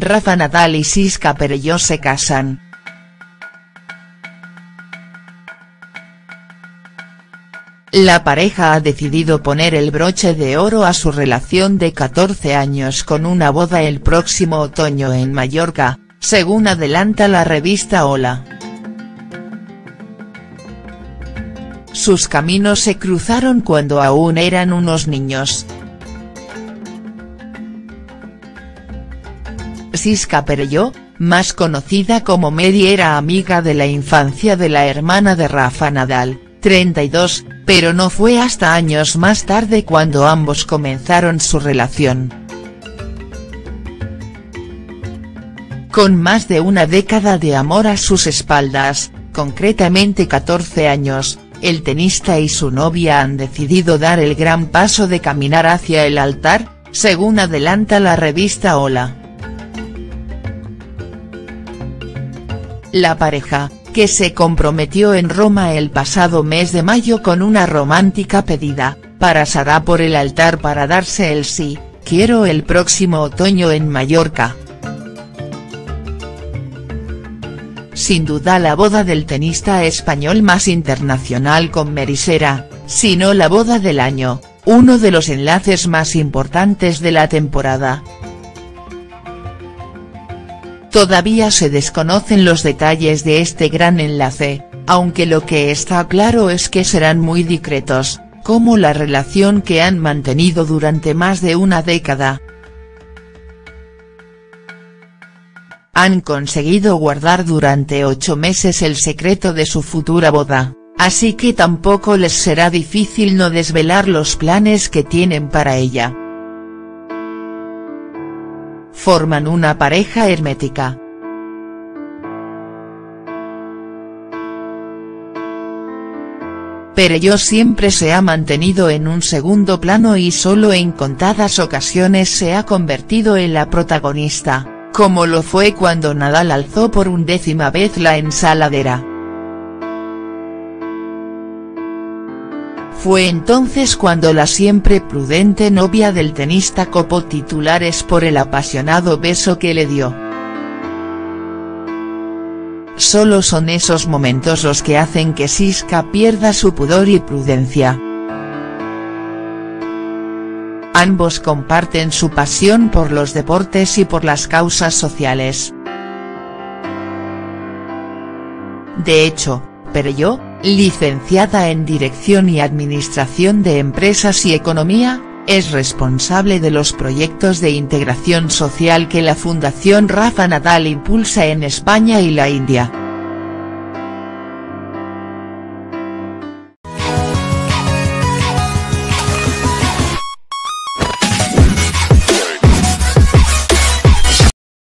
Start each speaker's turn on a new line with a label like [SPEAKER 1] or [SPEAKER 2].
[SPEAKER 1] Rafa Nadal y Siska Perelló se casan. La pareja ha decidido poner el broche de oro a su relación de 14 años con una boda el próximo otoño en Mallorca, según adelanta la revista Hola. Sus caminos se cruzaron cuando aún eran unos niños. Siska Perelló, más conocida como Mary era amiga de la infancia de la hermana de Rafa Nadal, 32, pero no fue hasta años más tarde cuando ambos comenzaron su relación. Con más de una década de amor a sus espaldas, concretamente 14 años, el tenista y su novia han decidido dar el gran paso de caminar hacia el altar, según adelanta la revista Hola. La pareja, que se comprometió en Roma el pasado mes de mayo con una romántica pedida, pasará por el altar para darse el sí, quiero el próximo otoño en Mallorca. Sin duda la boda del tenista español más internacional con Merisera, si no la boda del año, uno de los enlaces más importantes de la temporada. Todavía se desconocen los detalles de este gran enlace, aunque lo que está claro es que serán muy discretos, como la relación que han mantenido durante más de una década. Han conseguido guardar durante ocho meses el secreto de su futura boda, así que tampoco les será difícil no desvelar los planes que tienen para ella forman una pareja hermética. Perelló siempre se ha mantenido en un segundo plano y solo en contadas ocasiones se ha convertido en la protagonista, como lo fue cuando Nadal alzó por undécima vez la ensaladera. Fue entonces cuando la siempre prudente novia del tenista copó titulares por el apasionado beso que le dio. Solo son esos momentos los que hacen que Siska pierda su pudor y prudencia. Ambos comparten su pasión por los deportes y por las causas sociales. De hecho, Perelló, licenciada en Dirección y Administración de Empresas y Economía, es responsable de los proyectos de integración social que la Fundación Rafa Nadal impulsa en España y la India.